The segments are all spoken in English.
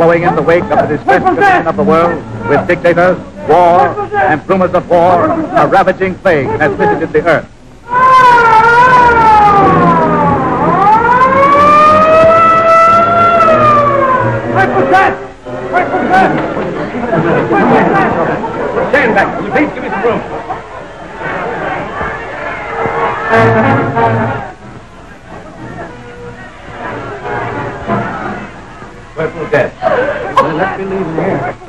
following in the wake of the distressed condition of the world, with dictators, war, and rumors of war, a ravaging plague has visited the earth. Stand back. Please give me some room?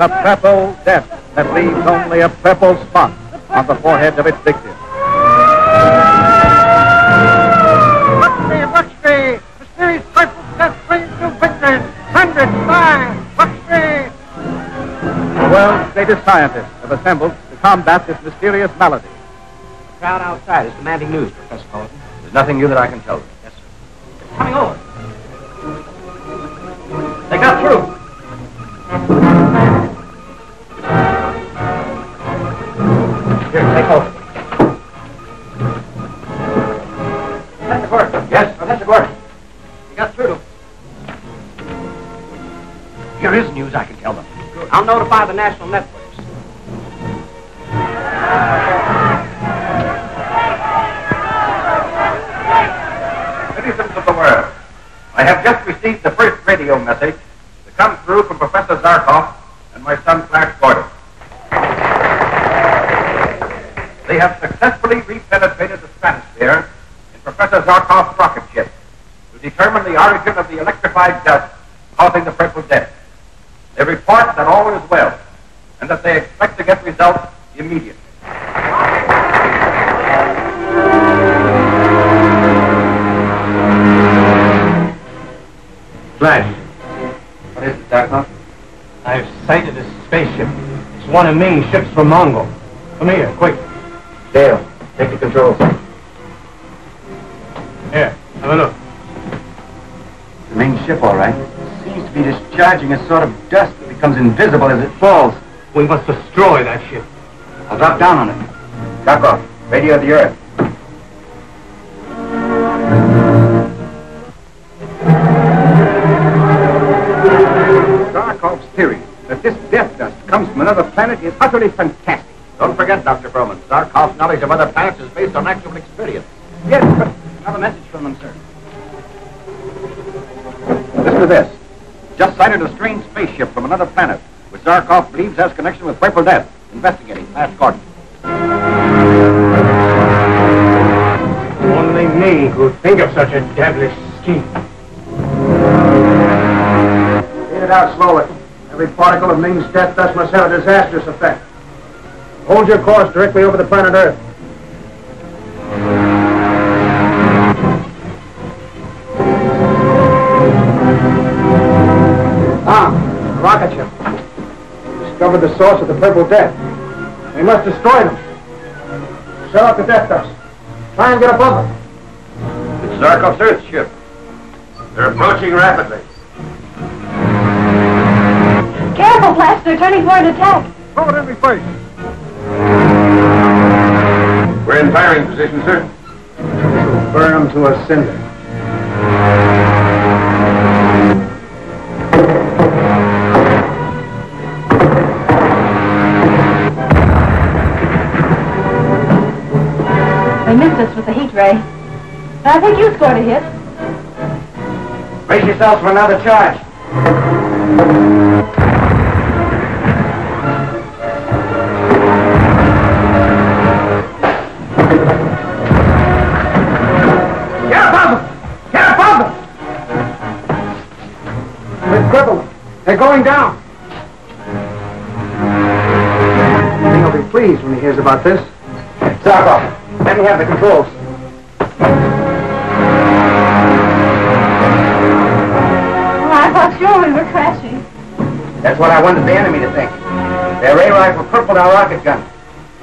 The purple death that leaves only a purple spot on the forehead of its victim. Buxley, Buxley! Mysterious purple death brings new victors! Hundreds die! Buxley! The world's greatest scientists have assembled to combat this mysterious malady. The crowd outside is demanding news, Professor Colton. There's nothing new that I can tell them. Yes, sir. It's coming over. They got through. Professor Gordon. Yes, Professor Gordon. They got through. to. Here is news I can tell them. Good. I'll notify the national networks. Citizens of the world, I have just received the first radio message to come through from Professor Zarkov and my son Flash Gordon. They have successfully repenetrated the stratosphere Professor Zarkov's rocket ship to determine the origin of the electrified dust causing the purple death. They report that all is well and that they expect to get results immediately. Flash, What is it, Zarkov? I've sighted a spaceship. It's one of Ming's ships from Mongo. Come here, quick. Dale, take the controls. Here, have a look. The main ship, all right. Seems to be discharging a sort of dust that becomes invisible as it falls. We must destroy that ship. I'll drop down on it. Zarkov, radio the Earth. Zarkov's theory that this death dust comes from another planet is utterly fantastic. Don't forget, Dr. Broman, Zarkov's knowledge of other planets is based on actual experience. Yes, but strange from another planet, which Zarkov believes has connection with Purple Death. Investigating. Flash Gordon. Only Ming could think of such a devilish scheme. Get it out slowly. Every particle of Ming's death dust must have a disastrous effect. Hold your course directly over the planet Earth. Discovered the source of the purple death. We must destroy them. Set out the death dust. Try and get above them. It's Zarkov's Earth ship. They're approaching rapidly. Careful, Flash. They're turning for an attack. Throw it in me face. We're in firing position, sir. Burn them to a cinder. They missed us with the heat ray. I think you scored a hit. Brace yourselves for another charge. Get above them! Get above them! They're crippled. They're going down. Ming will be pleased when he hears about this. Zarkov, let me have the controls. Oh, I thought sure we were crashing. That's what I wanted the enemy to think. Their ray rifle crippled our rocket gun.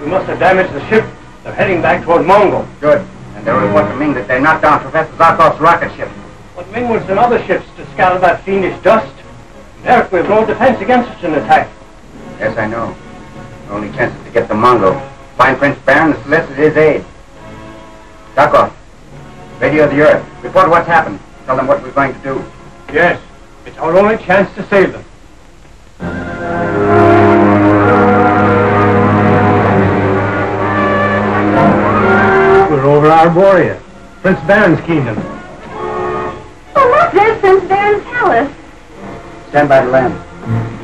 We must have damaged the ship. They're heading back toward Mongo. Good. And there report to Ming that they knocked down Professor Zarkov's rocket ship. But Ming will send other ships to scatter that fiendish dust. Earth we have no defense against such an attack. Yes, I know. Our only chance is to get the Mongo. Find Prince Barin and solicit his aid. Zarkov, radio the Earth. Report what's happened. Tell them what we're going to do. Yes, it's our only chance to save them. We're over Arboria, Prince Barin's kingdom. Oh, look, there's Prince Barin's palace. Stand by the lamp.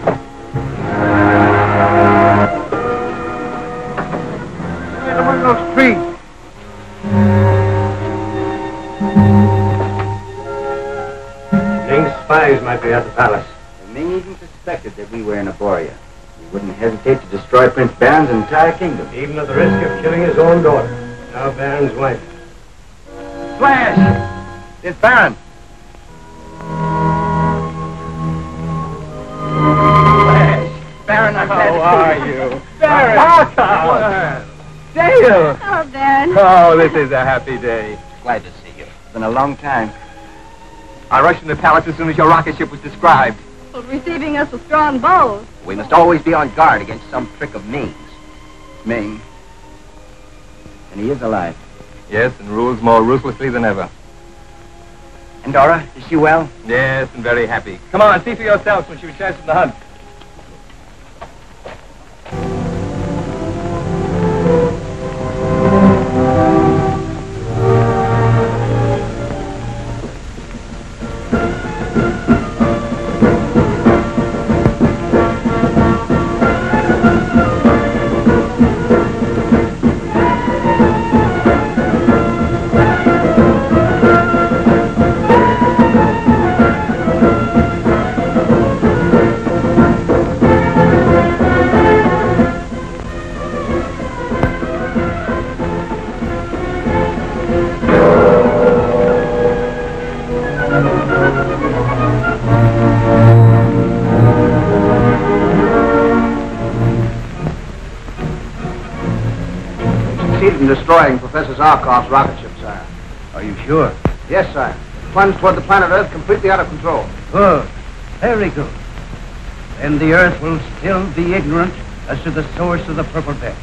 Spies might be at the palace. The Ming even suspected that we were in Arboria. We wouldn't hesitate to destroy Prince Barin's entire kingdom. Even at the risk of killing his own daughter. Now Barin's wife. Flash! It's Barin. Flash! Barin, I'm glad How are you? Barin! Well, Dale! Oh, Barin. Oh, this is a happy day. Glad to see you. It's been a long time. I rushed in the palace as soon as your rocket ship was described. Well, receiving us with strong bows. We must always be on guard against some trick of Ming's. Ming. And he is alive. Yes, and rules more ruthlessly than ever. And Dora, is she well? Yes, and very happy. Come on, see for yourselves when she returns from the hunt. Succeeded in destroying Professor Zarkov's rocket ship, sire. Are you sure? Yes, sire. Plunged toward the planet Earth completely out of control. Good. Very good. Then the Earth will still be ignorant as to the source of the purple death.